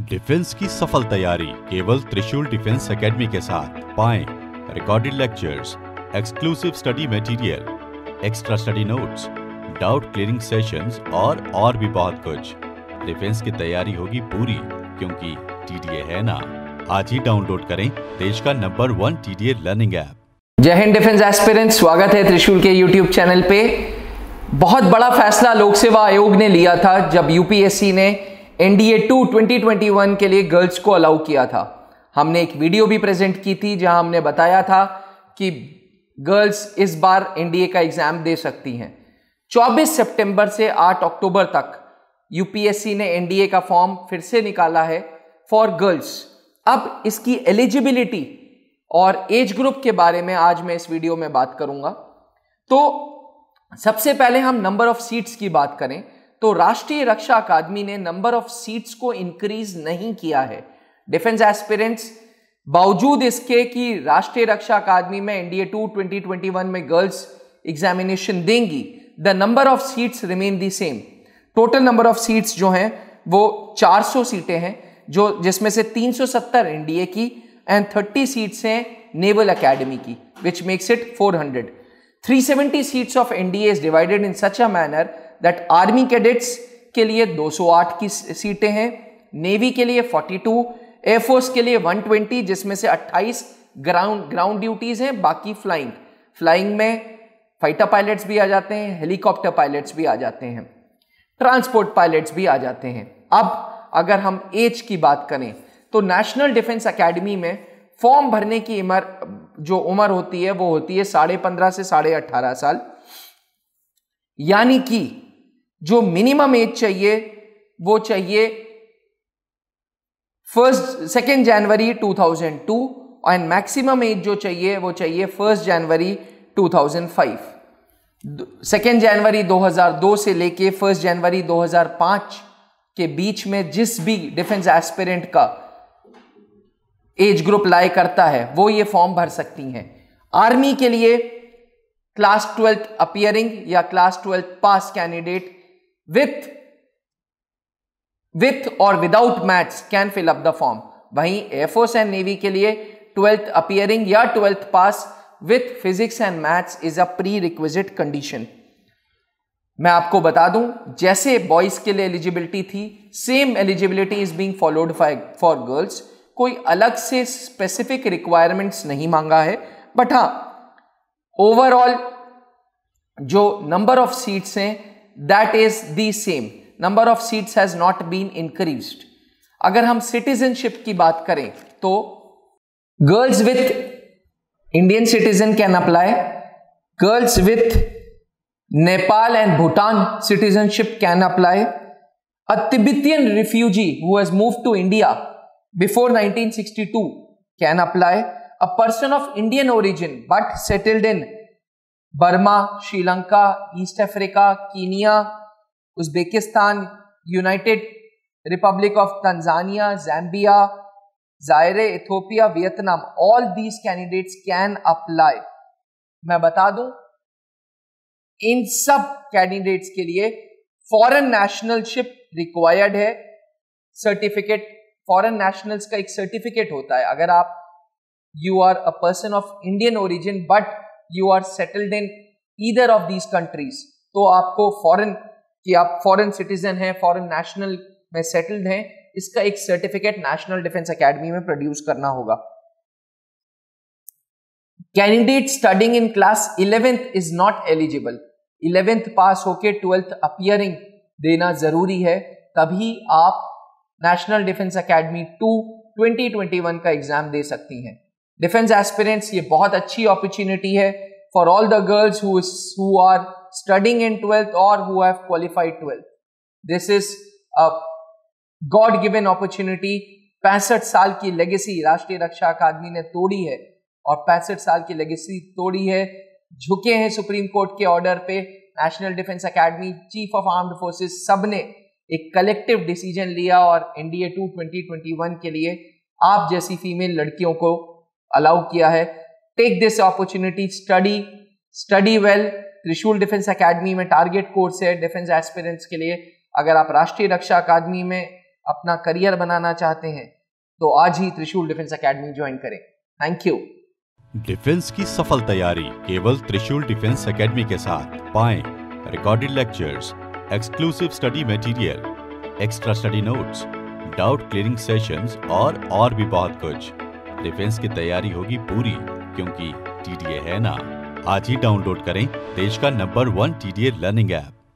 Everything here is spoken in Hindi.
डिफेंस की सफल तैयारी केवल त्रिशूल डिफेंस एकेडमी के साथ। पाएँ recorded lectures exclusive study material extra study notes doubt clearing sessions और और भी बहुत कुछ। डिफेंस की तैयारी होगी पूरी, क्योंकि टीडीए है ना। आज ही डाउनलोड करें देश का number one TDA learning app जय हिंद डिफेंस एस्पिरेंट स्वागत है त्रिशूल के यूट्यूब चैनल पे। बहुत बड़ा फैसला लोक सेवा आयोग ने लिया था जब यूपीएससी ने एनडीए 2 2021 के लिए गर्ल्स को अलाउ किया था। हमने एक वीडियो भी प्रेजेंट की थी, जहाँ हमने बताया था कि गर्ल्स इस बार एनडीए का एग्ज़ाम दे सकती हैं। 24 सितंबर से 8 अक्टूबर तक यूपीएससी ने एनडीए का फॉर्म फिर से निकाला है फॉर गर्ल्स अब इसकी एलिजिबिलिटी और एज ग्रुप के बारे में आज मैं इस वीडियो में बात करूँगा। तो सबसे पहले हम नंबर ऑफ़ सीट्स की बात करें। तो राष्ट्रीय रक्षा अकादमी ने नंबर ऑफ़ सीट्स को इंक्रीज नहीं किया है। डिफेंस एस्पिरेंट्स बावजूद इसके कि राष्ट्रीय रक्षा अकादमी में एनडीए टू 2021 में गर्ल्स एग्जामिनेशन देंगी the number of seats remain the same total number of seats जो हैं, वो 400 सीटें हैं, जो जिसमें से 370 एनडीए की एंड 30 सीट्स हैं नेवल अकेडमी की which makes it 400 370 seats of NDA is divided in such a manner that army cadets के लिए 208 की सीटें हैं, नेवी के लिए 42 एयरफोर्स के लिए 120 जिसमें से 28 ग्राउंड ग्राउंड ड्यूटीज़ हैं, बाकी फ्लाइंग। फ्लाइंग में फाइटर पायलट्स भी आ जाते हैं, हेलीकॉप्टर पायलट्स भी आ जाते हैं, ट्रांसपोर्ट पायलट्स भी आ जाते हैं। अब अगर हम एज की बात करें तो नेशनल डिफेंस एकेडमी में फॉर्म भरने की उम्र जो उम्र होती है, वो होती है साढ़े पंद्रह से साढ़े अट्ठारह साल। यानी कि जो मिनिमम एज चाहिए, वो चाहिए first second January 2002 and maximum age जो चाहिए, वो चाहिए फ़र्स्ट जनवरी 2005 सेकेंड जनवरी 2002 से लेके फ़र्स्ट जनवरी 2005 के बीच में जिस भी डिफेंस एस्पिरेंट का एज ग्रुप लाई करता है, वो ये फॉर्म भर सकती हैं। आर्मी के लिए क्लास ट्वेल्थ अपियरिंग या class twelfth pass candidate with with और without maths can fill up the form वहीं एयरफोर्स एंड नेवी के लिए ट्वेल्थ अपियरिंग या twelfth pass with physics and maths is a prerequisite condition मैं आपको बता दूँ, जैसे बॉयज़ के लिए एलिजिबिलिटी थी same eligibility is being followed for girls कोई अलग से स्पेसिफिक रिक्वायरमेंट्स नहीं मांगा है बट हाँ ओवरऑल जो नंबर ऑफ़ सीट्स हैं that is the same number of seats has not been increased अगर हम सिटीजनशिप की बात करें तो girls with Indian citizen can apply girls with Nepal and Bhutan citizenship can apply a Tibetan refugee who has move to India before 1962 can apply a person of Indian origin but settled in Burma, Sri Lanka, East Africa, Kenya, Uzbekistan, United Republic of Tanzania, Zambia, Zaire, Ethiopia, Vietnam all these candidate can apply मैं बता दू, इन सब कैंडिडेट्स के लिए फॉरेन नेशनलशिप रिक्वायर्ड है। सर्टिफिकेट फॉरेन नेशनल्स का एक सर्टिफिकेट होता है। अगर आप you are a person of Indian origin but you are settled in either of these countries. तो आपको फॉरेन कि आप फॉरेन सिटीजन हैं फॉरेन नेशनल में सेटल्ड हैं, इसका एक सर्टिफिकेट नेशनल डिफेंस एकेडमी में प्रोड्यूस करना होगा। Candidate studying in class eleventh is not eligible eleventh pass होके ट्वेल्थ अपियरिंग देना ज़रूरी है। तभी आप नेशनल डिफेंस एकेडमी टू 2021 का एग्ज़ाम दे सकती हैं। डिफेंस एस्पिरेंट्स ये बहुत अच्छी अपॉर्चुनिटी है। For all the girls who are studying in twelfth और who have qualified twelfth this is a god given opportunity पैंसठ साल की लेगेसी राष्ट्रीय रक्षा अकादमी ने तोड़ी है और पैंसठ साल की लेगेसी तोड़ी है। झुके हैं सुप्रीम कोर्ट के ऑर्डर पे। National defence academy chief of armed forces सबने एक कलेक्टिव डिसीज़न लिया और एनडीए टू 2021 के लिए आप जैसी फीमेल लड़कियों को अलाउ किया है। Take this opportunity study study well Trishul defence academy में टारगेट कोर्स है डिफेंस एस्पिरेंट्स के लिए। अगर आप राष्ट्रीय रक्षा अकादमी में अपना करियर बनाना चाहते हैं तो आज ही त्रिशूल डिफेंस एकेडमी ज्वाइन करें। थैंक यू डिफेंस की सफल तैयारी केवल त्रिशूल डिफेंस एकेडमी के साथ। पाएँ recorded lectures exclusive study material extra study notes doubt clearing sessions और और भी बहुत कुछ। डिफेंस की तैयारी होगी पूरी। क्योंकि टीडीए है ना? आज ही डाउनलोड करें देश का number one TDA learning app